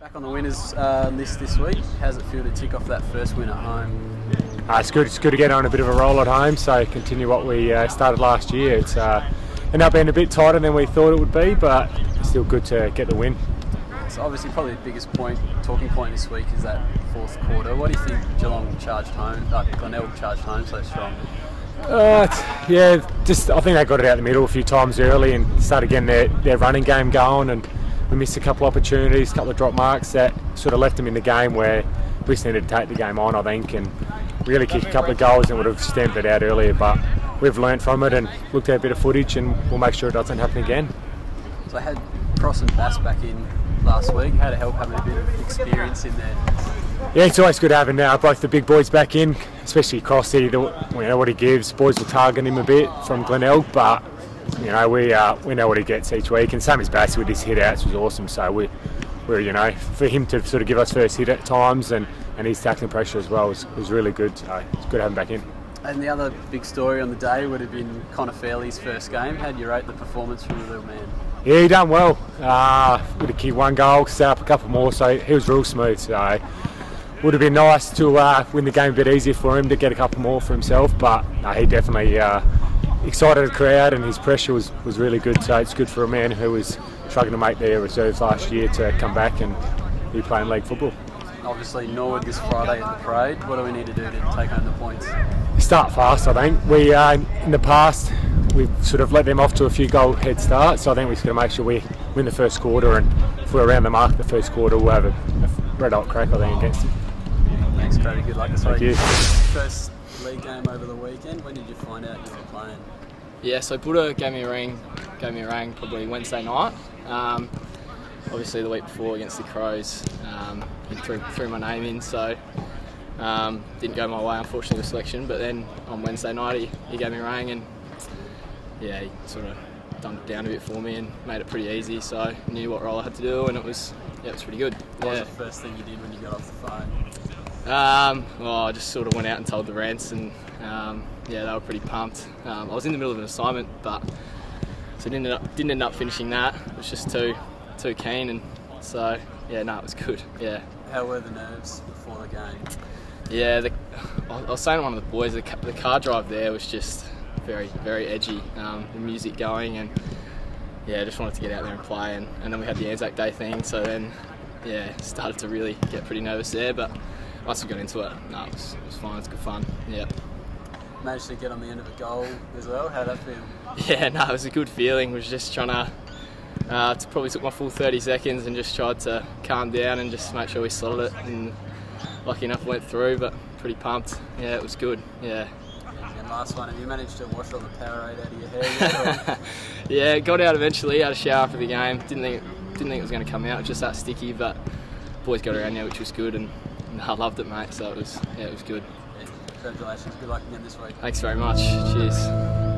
Back on the winners uh, list this week. How's it feel to tick off that first win at home? Uh, it's good. It's good to get on a bit of a roll at home. So continue what we uh, started last year. It's uh, ended up being a bit tighter than we thought it would be, but still good to get the win. So obviously, probably the biggest point, talking point this week is that fourth quarter. What do you think Geelong charged home? Uh, Glenelg charged home so strong. Uh, yeah, just I think they got it out the middle a few times early and started getting their, their running game going, and we missed a couple of opportunities, a couple of drop marks that sort of left them in the game where we just needed to take the game on, I think, and really kick a couple of goals and would have stamped it out earlier. But we've learned from it and looked at a bit of footage, and we'll make sure it doesn't happen again. So I had Cross and Bass back in last week. How to help having a bit of experience in there? Yeah, it's always good having now both the big boys back in, especially Crossy. You know what he gives. Boys will target him a bit from Glenelg, but you know we uh, we know what he gets each week. And same as Bass with his hit outs was awesome. So we we're you know for him to sort of give us first hit at times and, and his tackling pressure as well was, was really good. So it's good to have him back in. And the other big story on the day would have been Connor Fairlie's first game. How do you rate the performance from the little man? Yeah, he done well. Uh, would have kicked one goal, set up a couple more, so he was real smooth. So would have been nice to uh, win the game a bit easier for him to get a couple more for himself, but uh, he definitely uh, excited the crowd and his pressure was, was really good. So it's good for a man who was struggling to make their reserves last year to come back and be playing league football. Obviously, Norwood this Friday at the parade. What do we need to do to take home the points? Start fast, I think. We uh, in the past we've sort of let them off to a few goal head start, so I think we're just going to make sure we win the first quarter, and if we're around the mark the first quarter, we'll have a, a red hot crack I think against them. Thanks, Cody. Good luck this Thank week. you. First league game over the weekend. When did you find out you were playing? Yeah, so Buddha gave me a ring, gave me a ring probably Wednesday night. Um, obviously the week before against the Crows, um, he threw, threw my name in, so um, didn't go my way unfortunately with selection. But then on Wednesday night he, he gave me a ring and yeah, he sort of dumbed it down a bit for me and made it pretty easy. So I knew what role I had to do and it was yeah, it was pretty good. What yeah. was the first thing you did when you got off the phone? Um, well, I just sort of went out and told the rants, and um, yeah, they were pretty pumped. Um, I was in the middle of an assignment, but so didn't end up, didn't end up finishing that. It was just too too keen, and so yeah, no, it was good. Yeah, How were the nerves before the game? yeah. The, I was saying to one of the boys, the, the car drive there was just very very edgy. Um, the music going, and yeah, I just wanted to get out there and play, and, and then we had the Anzac Day thing, so then yeah, started to really get pretty nervous there, but. Once we got into it, no, it was, it was fine. It's good fun. Yeah. Managed to get on the end of a goal as well. How'd that feel? Yeah, no, it was a good feeling. Was just trying to. Uh, it probably took my full 30 seconds and just tried to calm down and just make sure we slotted it. And lucky enough, went through. But pretty pumped. Yeah, it was good. Yeah. And last one, have you managed to wash all the Powerade out of your hair yeah, got out eventually. Had a shower after the game. Didn't think didn't think it was going to come out. Just that sticky, but boys got around there, which was good, and I loved it, mate. So it was yeah, it was good. Congratulations. Good luck again this week. Thanks very much. Cheers.